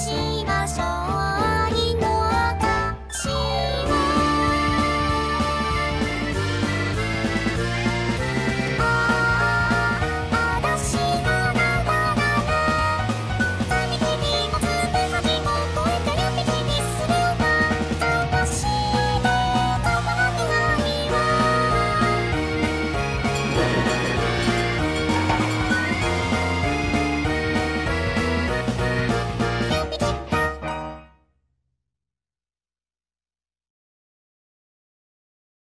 しましょう。